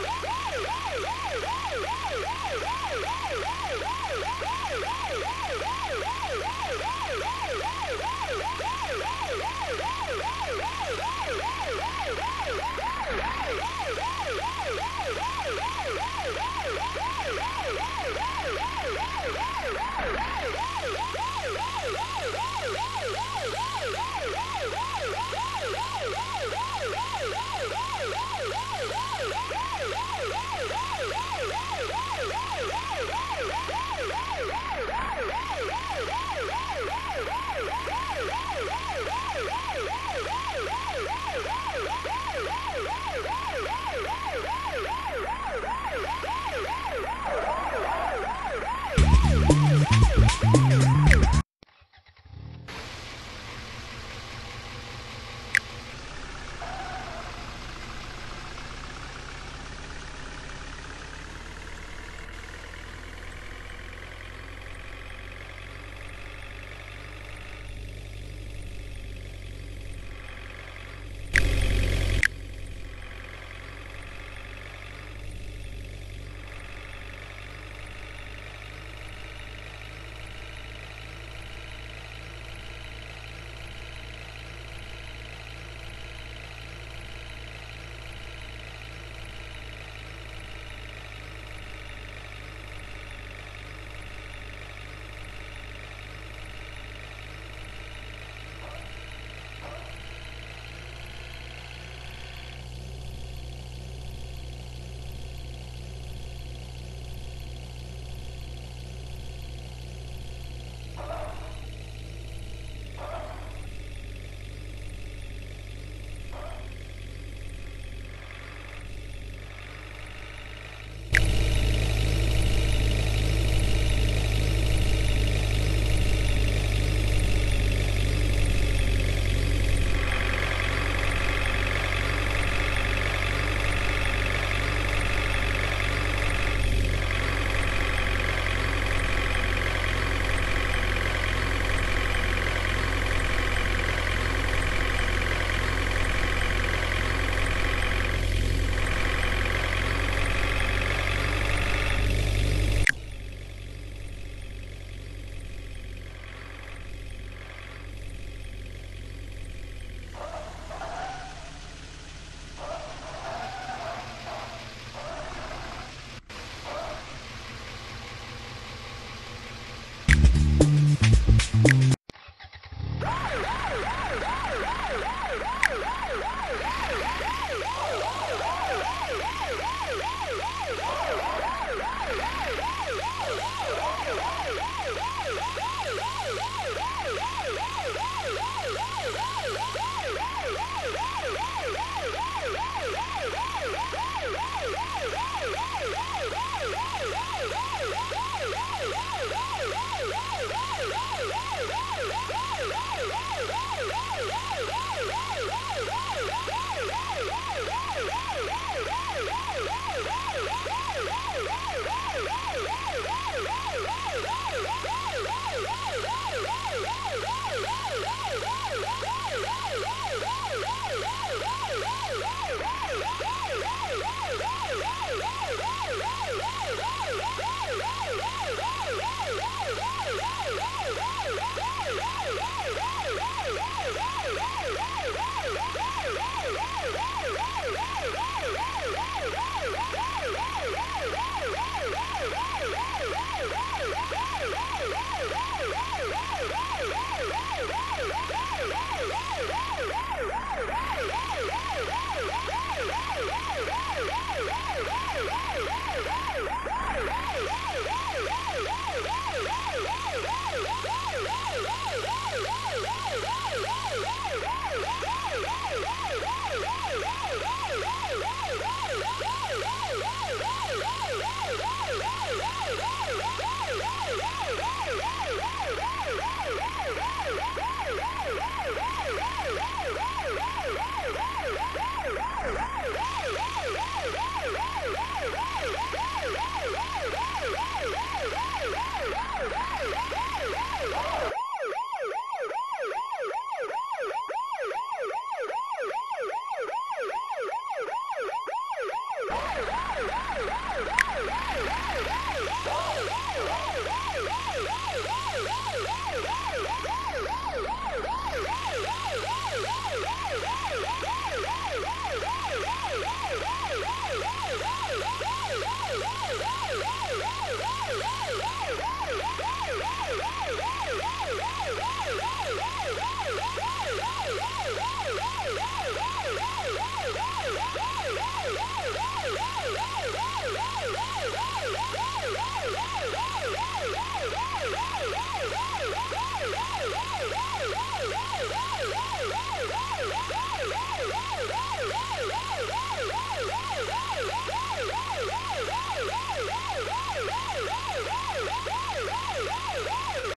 Woo! Woo! Woo!